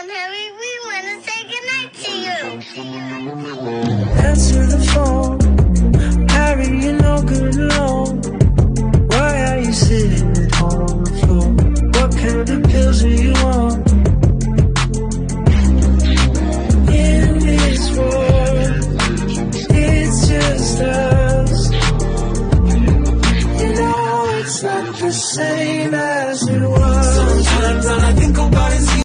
phone, Harry. We want to say goodnight to you. Answer the phone, Harry. You're no good alone. Why are you sitting at home on the floor? What kind of pills are you on? In this world, it's just us. You know it's not the same as it was. Sometimes I'm.